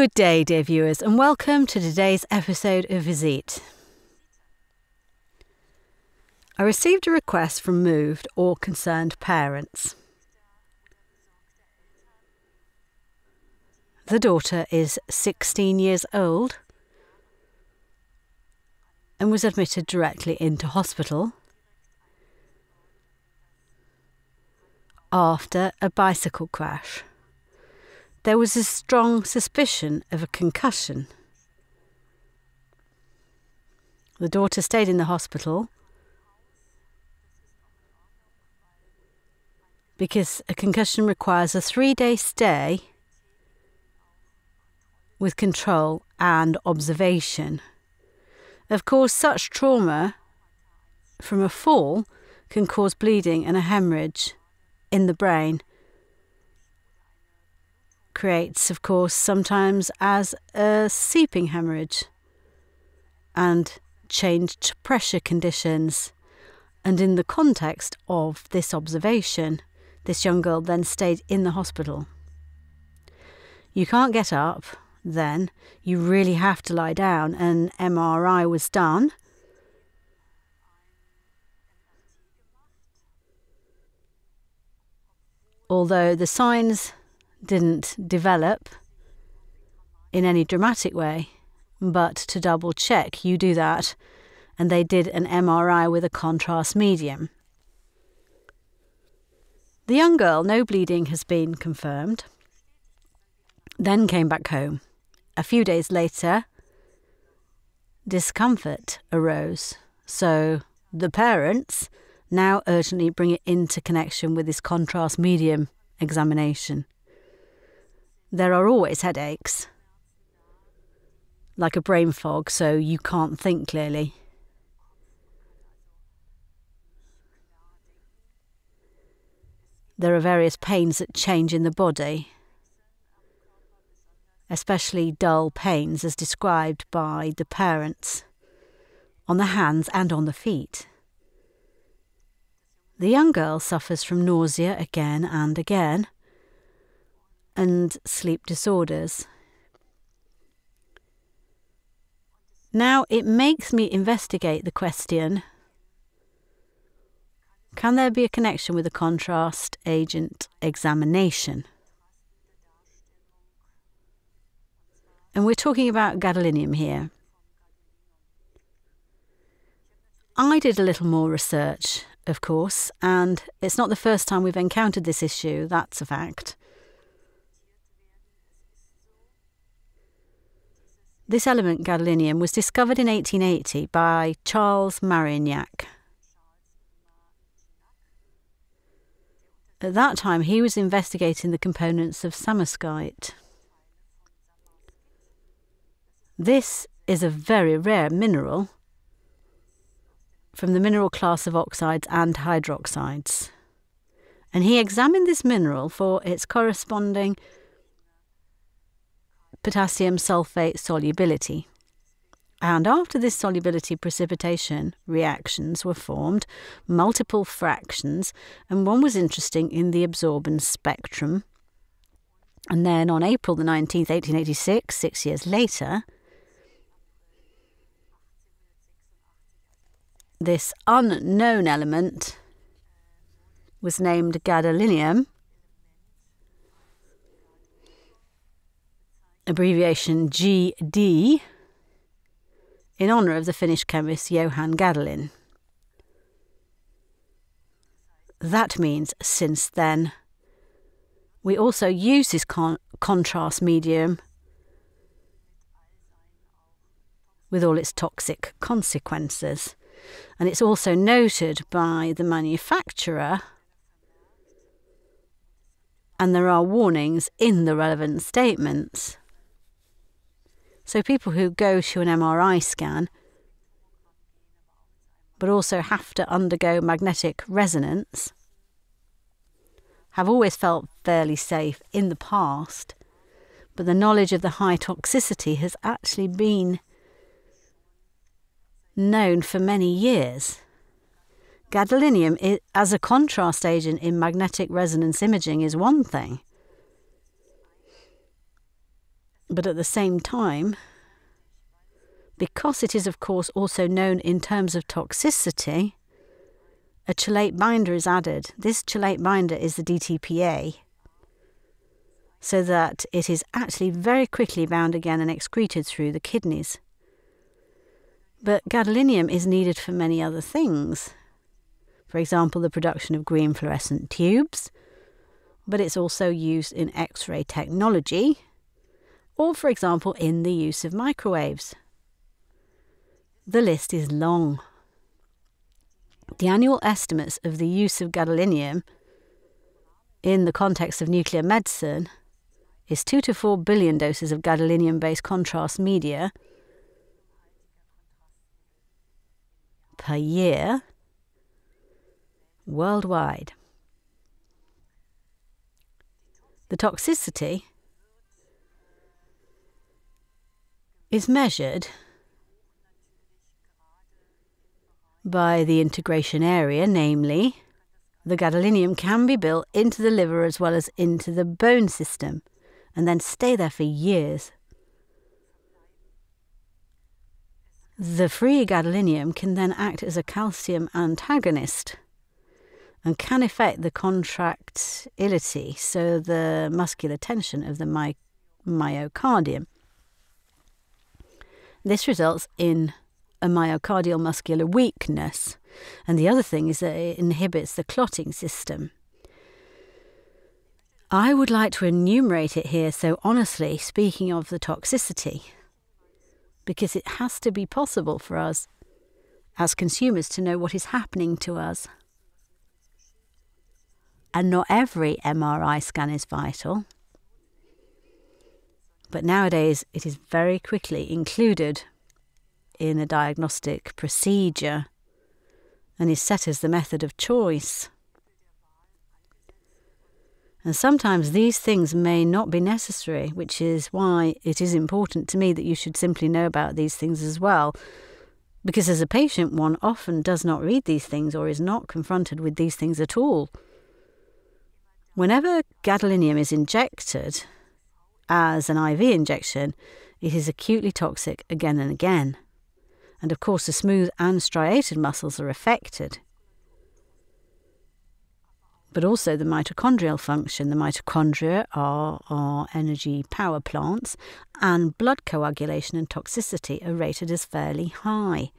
Good day, dear viewers, and welcome to today's episode of Visite. I received a request from moved or concerned parents. The daughter is 16 years old and was admitted directly into hospital after a bicycle crash. There was a strong suspicion of a concussion. The daughter stayed in the hospital because a concussion requires a three day stay with control and observation. Of course, such trauma from a fall can cause bleeding and a hemorrhage in the brain. Creates, of course, sometimes as a seeping hemorrhage and changed pressure conditions. And in the context of this observation, this young girl then stayed in the hospital. You can't get up, then you really have to lie down. An MRI was done. Although the signs didn't develop in any dramatic way, but to double check, you do that, and they did an MRI with a contrast medium. The young girl, no bleeding has been confirmed, then came back home. A few days later, discomfort arose. So the parents now urgently bring it into connection with this contrast medium examination. There are always headaches, like a brain fog, so you can't think clearly. There are various pains that change in the body especially dull pains as described by the parents, on the hands and on the feet. The young girl suffers from nausea again and again, and sleep disorders. Now it makes me investigate the question can there be a connection with the contrast agent examination? And we're talking about gadolinium here. I did a little more research, of course, and it's not the first time we've encountered this issue, that's a fact. This element, gadolinium, was discovered in 1880 by Charles Marignac. At that time, he was investigating the components of samarskite. This is a very rare mineral from the mineral class of oxides and hydroxides. And he examined this mineral for its corresponding potassium sulfate solubility. And after this solubility precipitation reactions were formed, multiple fractions, and one was interesting in the absorbance spectrum. And then on April the 19th, 1886, six years later, this unknown element was named gadolinium, abbreviation GD, in honour of the Finnish chemist Johann Gadolin. That means since then, we also use this con- contrast medium with all its toxic consequences and it's also noted by the manufacturer. And there are warnings in the relevant statements. So, people who go to an MRI scan but also have to undergo magnetic resonance have always felt fairly safe in the past, but the knowledge of the high toxicity has actually been known for many years. Gadolinium, as a contrast agent in magnetic resonance imaging, is one thing. But at the same time, because it is, of course, also known in terms of toxicity, a chelate binder is added. This chelate binder is the DTPA, so that it is actually very quickly bound again and excreted through the kidneys. But gadolinium is needed for many other things. For example, the production of green fluorescent tubes, but it's also used in X ray technology, or, for example, in the use of microwaves. The list is long. The annual estimates of the use of gadolinium in the context of nuclear medicine is 2 to 4 billion doses of gadolinium based contrast media per year worldwide. The toxicity is measured by the integration area, namely, the gadolinium can be built into the liver as well as into the bone system and then stay there for years. The free gadolinium can then act as a calcium antagonist and can affect the contractility, so the muscular tension of the my- myocardium. This results in a myocardial muscular weakness. And the other thing is that it inhibits the clotting system. I would like to enumerate it here, so honestly, speaking of the toxicity, because it has to be possible for us as consumers to know what is happening to us. And not every MRI scan is vital. But nowadays, it is very quickly included in a diagnostic procedure and is set as the method of choice. And sometimes these things may not be necessary, which is why it is important to me that you should simply know about these things as well. Because as a patient, one often does not read these things or is not confronted with these things at all. Whenever gadolinium is injected as an IV injection, it is acutely toxic again and again and of course the smooth and striated muscles are affected. But also the mitochondrial function. The mitochondria are our energy power plants, and blood coagulation and toxicity are rated as fairly high.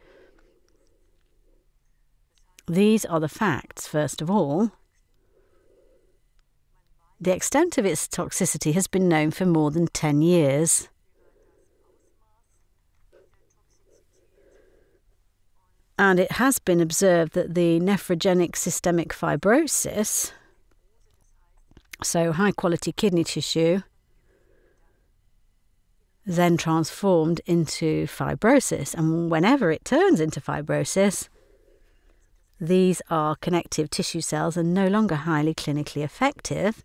These are the facts, first of all. The extent of its toxicity has been known for more than 10 years. And it has been observed that the nephrogenic systemic fibrosis, so high quality kidney tissue, then transformed into fibrosis. And whenever it turns into fibrosis, these are connective tissue cells and no longer highly clinically effective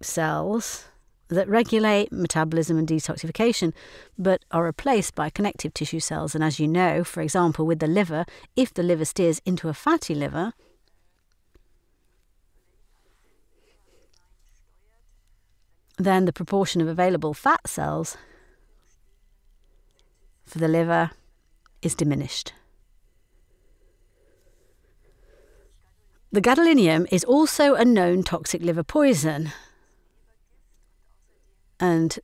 cells that regulate metabolism and detoxification, but are replaced by connective tissue cells. And as you know, for example, with the liver, if the liver steers into a fatty liver, then the proportion of available fat cells for the liver is diminished. The gadolinium is also a known toxic liver poison, and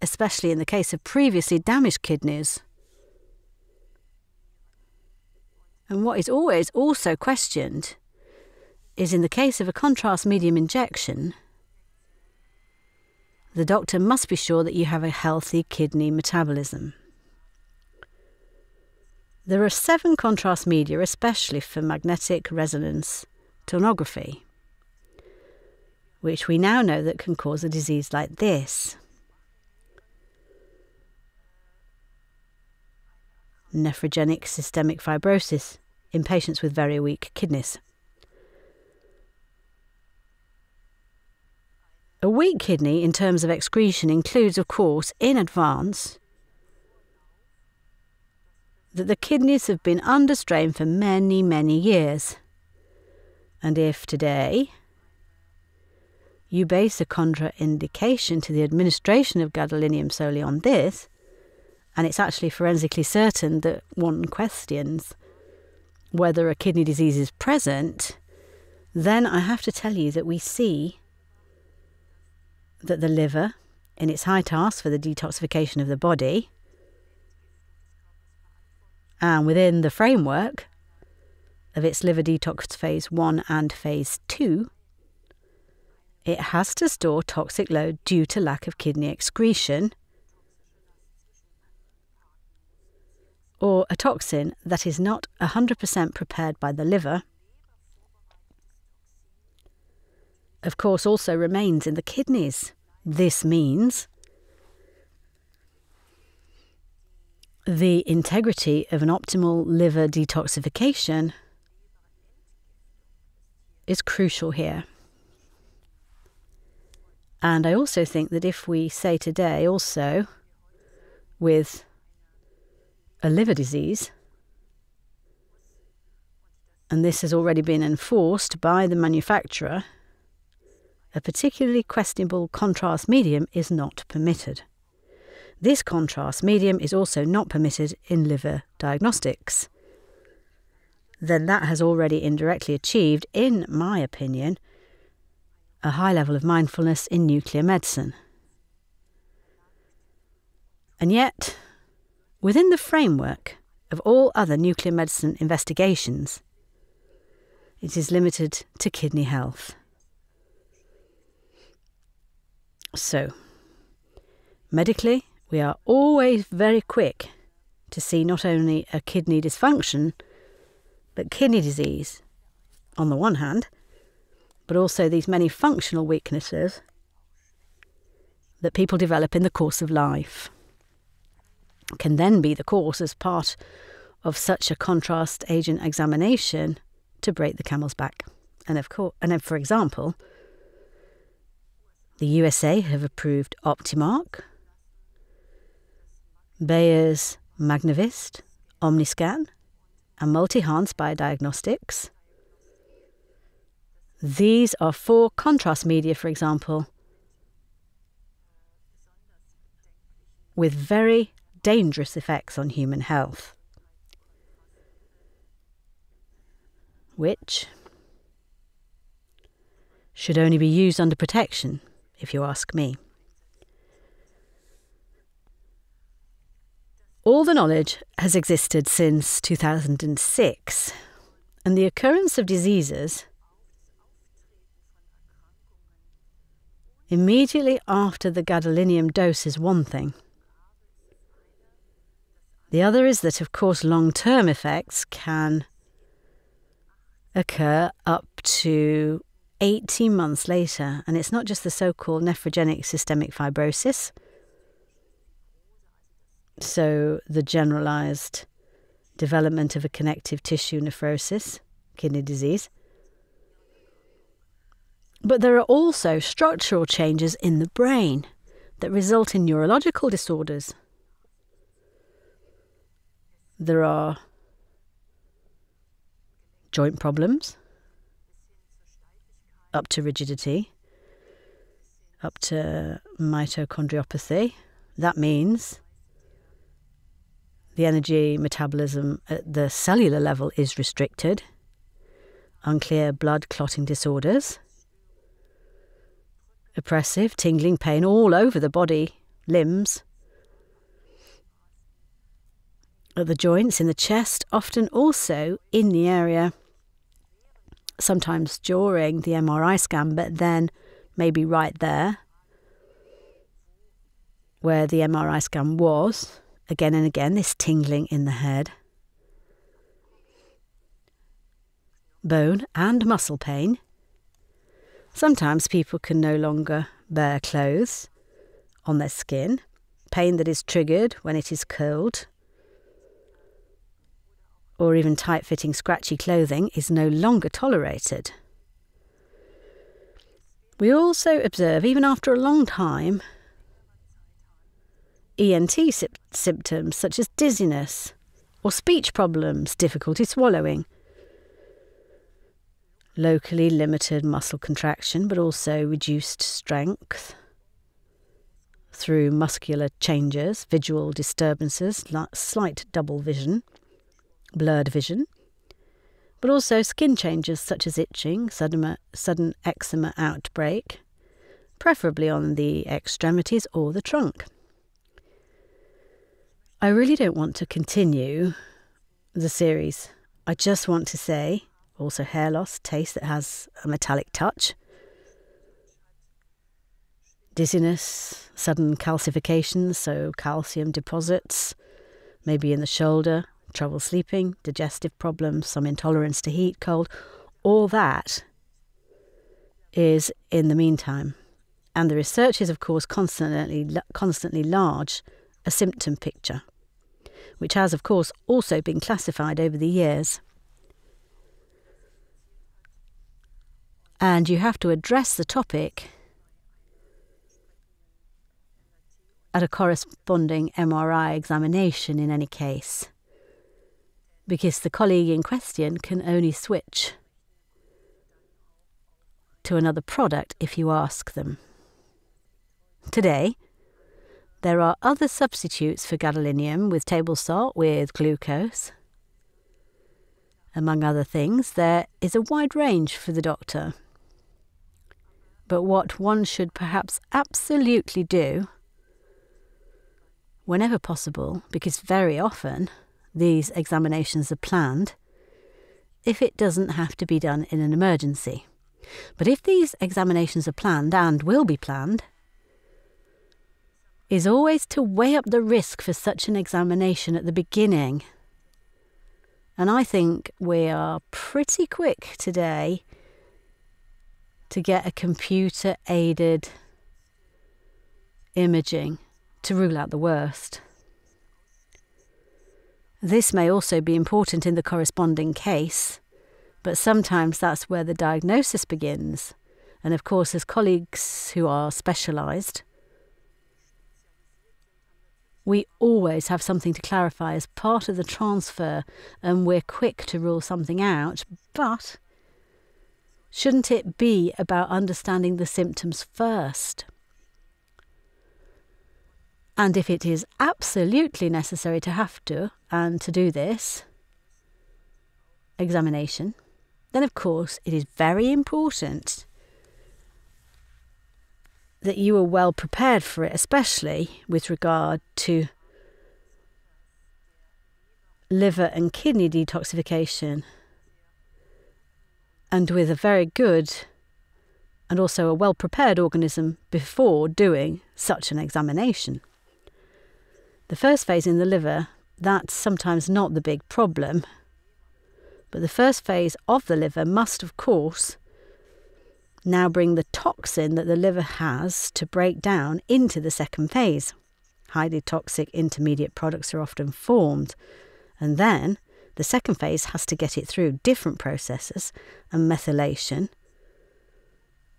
especially in the case of previously damaged kidneys. And what is always also questioned is in the case of a contrast medium injection, the doctor must be sure that you have a healthy kidney metabolism. There are seven contrast media, especially for magnetic resonance tomography which we now know that can cause a disease like this. Nephrogenic systemic fibrosis in patients with very weak kidneys. A weak kidney, in terms of excretion, includes, of course, in advance, that the kidneys have been under strain for many, many years. And if today you base a contraindication to the administration of gadolinium solely on this, and it's actually forensically certain that one questions whether a kidney disease is present, then I have to tell you that we see that the liver, in its high task for the detoxification of the body, and within the framework of its liver detox phase 1 and phase 2, it has to store toxic load due to lack of kidney excretion or a toxin that is not 100% prepared by the liver, of course, also remains in the kidneys. This means the integrity of an optimal liver detoxification is crucial here. And I also think that if we say today also with a liver disease, and this has already been enforced by the manufacturer, a particularly questionable contrast medium is not permitted. This contrast medium is also not permitted in liver diagnostics. Then that has already indirectly achieved, in my opinion, a high level of mindfulness in nuclear medicine. And yet, within the framework of all other nuclear medicine investigations, it is limited to kidney health. So, medically, we are always very quick to see not only a kidney dysfunction, but kidney disease on the one hand, but also these many functional weaknesses that people develop in the course of life can then be the cause as part of such a contrast agent examination to break the camel's back. And of course, and for example, the USA have approved Optimark, Bayer's Magnevist, Omniscan, and Multihance Biodiagnostics these are four contrast media, for example, with very dangerous effects on human health, which should only be used under protection, if you ask me. All the knowledge has existed since 2006, and the occurrence of diseases immediately after the gadolinium dose is one thing. The other is that, of course, long term effects can occur up to 18 months later, and it's not just the so called nephrogenic systemic fibrosis, so the generalized development of a connective tissue nephrosis, kidney disease, but there are also structural changes in the brain that result in neurological disorders. There are joint problems, up to rigidity, up to mitochondriopathy. That means the energy metabolism at the cellular level is restricted, unclear blood clotting disorders oppressive, tingling pain all over the body, limbs, at the joints, in the chest, often also in the area, sometimes during the MRI scan, but then maybe right there where the MRI scan was, again and again, this tingling in the head. Bone and muscle pain Sometimes people can no longer bear clothes on their skin, pain that is triggered when it is cold, or even tight fitting, scratchy clothing is no longer tolerated. We also observe, even after a long time, ENT symptoms such as dizziness or speech problems, difficulty swallowing, locally limited muscle contraction, but also reduced strength through muscular changes, visual disturbances, slight double vision, blurred vision, but also skin changes such as itching, sudden, sudden eczema outbreak, preferably on the extremities or the trunk. I really don't want to continue the series. I just want to say also hair loss, taste that has a metallic touch, dizziness, sudden calcifications, so calcium deposits, maybe in the shoulder, trouble sleeping, digestive problems, some intolerance to heat, cold, all that is in the meantime. And the research is, of course, constantly, constantly large, a symptom picture, which has, of course, also been classified over the years. And you have to address the topic at a corresponding MRI examination in any case because the colleague in question can only switch to another product if you ask them. Today, there are other substitutes for gadolinium with table salt with glucose. Among other things, there is a wide range for the doctor. But what one should perhaps absolutely do, whenever possible, because very often these examinations are planned if it doesn't have to be done in an emergency. But if these examinations are planned and will be planned, is always to weigh up the risk for such an examination at the beginning. And I think we are pretty quick today to get a computer aided imaging to rule out the worst. This may also be important in the corresponding case, but sometimes that's where the diagnosis begins. And of course, as colleagues who are specialised, we always have something to clarify as part of the transfer, and we're quick to rule something out. But shouldn't it be about understanding the symptoms first? And if it is absolutely necessary to have to, and to do this examination, then of course it is very important that you are well prepared for it, especially with regard to liver and kidney detoxification, and with a very good and also a well prepared organism before doing such an examination. The first phase in the liver, that's sometimes not the big problem. But the first phase of the liver must, of course, now bring the toxin that the liver has to break down into the second phase. Highly toxic intermediate products are often formed, and then the second phase has to get it through different processes and methylation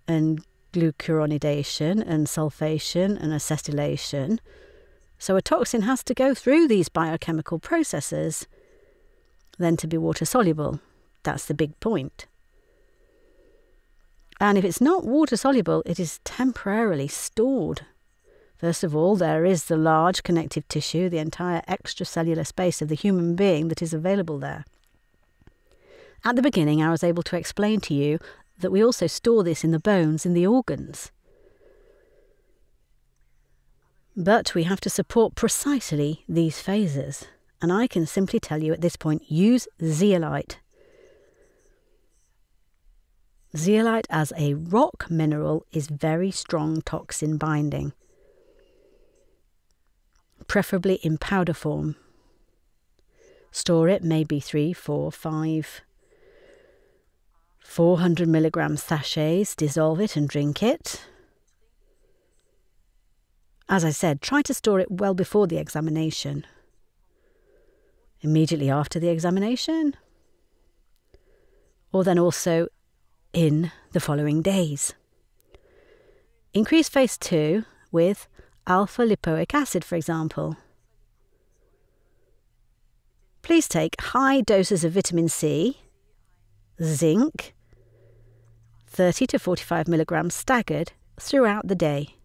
and glucuronidation and sulfation and acetylation so a toxin has to go through these biochemical processes, then to be water soluble. That's the big point. And if it's not water soluble, it is temporarily stored. First of all, there is the large connective tissue, the entire extracellular space of the human being that is available there. At the beginning, I was able to explain to you that we also store this in the bones, in the organs. But we have to support precisely these phases. And I can simply tell you at this point use zeolite. Zeolite as a rock mineral is very strong toxin binding, preferably in powder form. Store it maybe three, four, five, 400 milligram sachets, dissolve it and drink it. As I said, try to store it well before the examination. Immediately after the examination, or then also in the following days. Increase phase 2 with alpha lipoic acid, for example. Please take high doses of vitamin C, zinc, 30 to 45 milligrams staggered throughout the day.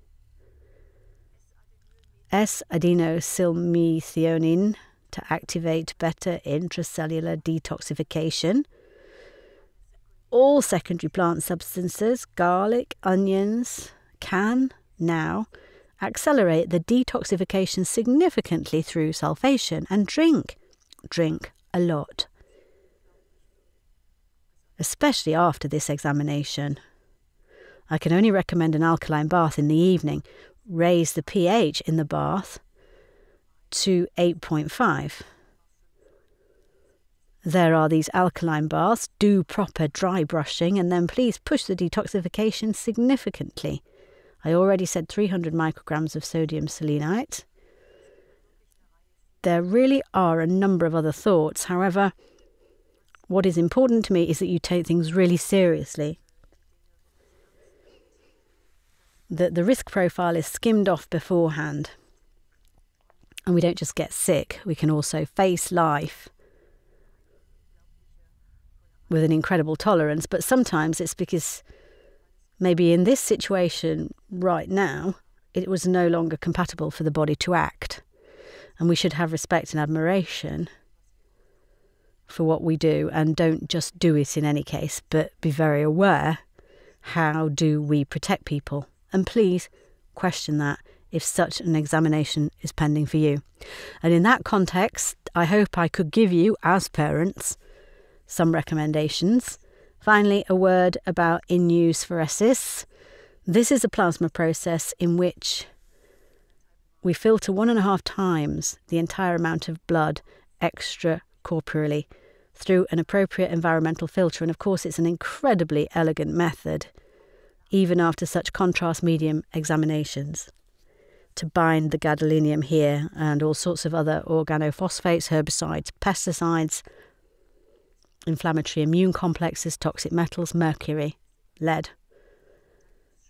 S-adenosylmethionine to activate better intracellular detoxification. All secondary plant substances, garlic, onions, can now accelerate the detoxification significantly through sulfation and drink. Drink a lot. Especially after this examination. I can only recommend an alkaline bath in the evening. Raise the pH in the bath to 8.5. There are these alkaline baths. Do proper dry brushing and then please push the detoxification significantly. I already said 300 micrograms of sodium selenite. There really are a number of other thoughts. However, what is important to me is that you take things really seriously. That the risk profile is skimmed off beforehand. And we don't just get sick, we can also face life with an incredible tolerance. But sometimes it's because maybe in this situation right now, it was no longer compatible for the body to act. And we should have respect and admiration for what we do and don't just do it in any case, but be very aware how do we protect people? And please question that if such an examination is pending for you. And in that context, I hope I could give you, as parents, some recommendations Finally, a word about INUSpheresis. This is a plasma process in which we filter one and a half times the entire amount of blood extracorporeally through an appropriate environmental filter. And of course, it's an incredibly elegant method, even after such contrast medium examinations, to bind the gadolinium here and all sorts of other organophosphates, herbicides, pesticides, inflammatory immune complexes, toxic metals, mercury, lead.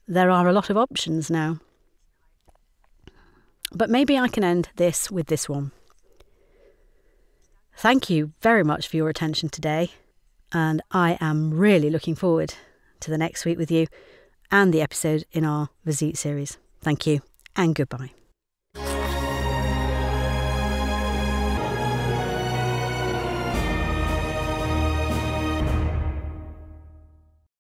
There are a lot of options now. But maybe I can end this with this one. Thank you very much for your attention today, and I am really looking forward to the next week with you and the episode in our Visite series. Thank you, and goodbye.